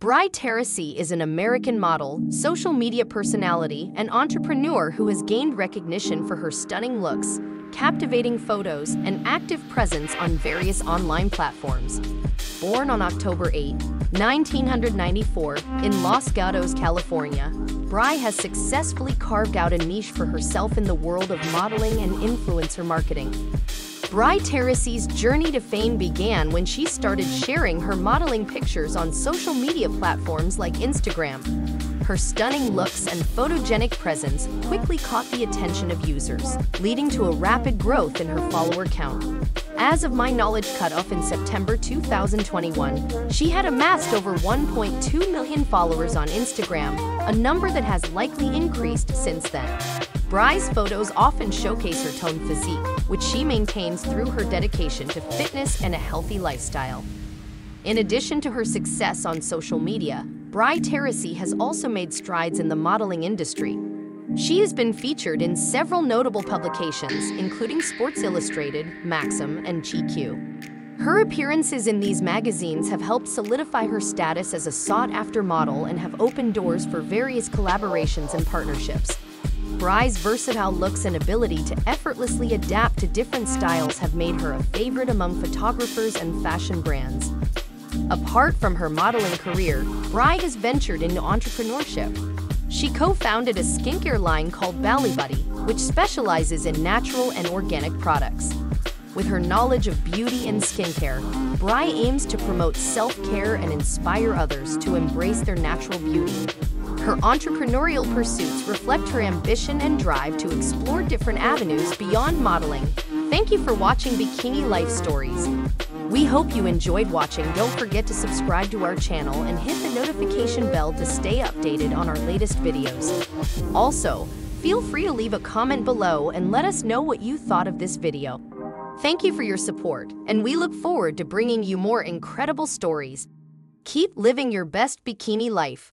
Bri Teresi is an American model, social media personality, and entrepreneur who has gained recognition for her stunning looks, captivating photos, and active presence on various online platforms. Born on October 8, 1994, in Los Gatos, California, Bri has successfully carved out a niche for herself in the world of modeling and influencer marketing. Bri Teresi's journey to fame began when she started sharing her modeling pictures on social media platforms like Instagram. Her stunning looks and photogenic presence quickly caught the attention of users, leading to a rapid growth in her follower count. As of my knowledge cutoff in September 2021, she had amassed over 1.2 million followers on Instagram, a number that has likely increased since then. Bri's photos often showcase her toned physique, which she maintains through her dedication to fitness and a healthy lifestyle. In addition to her success on social media, Bri Teresi has also made strides in the modeling industry. She has been featured in several notable publications, including Sports Illustrated, Maxim, and GQ. Her appearances in these magazines have helped solidify her status as a sought after model and have opened doors for various collaborations and partnerships. Bri's versatile looks and ability to effortlessly adapt to different styles have made her a favorite among photographers and fashion brands. Apart from her modeling career, Bri has ventured into entrepreneurship. She co-founded a skincare line called Bally Buddy, which specializes in natural and organic products. With her knowledge of beauty and skincare, Bri aims to promote self-care and inspire others to embrace their natural beauty. Her entrepreneurial pursuits reflect her ambition and drive to explore different avenues beyond modeling. Thank you for watching Bikini Life Stories. We hope you enjoyed watching. Don't forget to subscribe to our channel and hit the notification bell to stay updated on our latest videos. Also, feel free to leave a comment below and let us know what you thought of this video. Thank you for your support, and we look forward to bringing you more incredible stories. Keep living your best bikini life.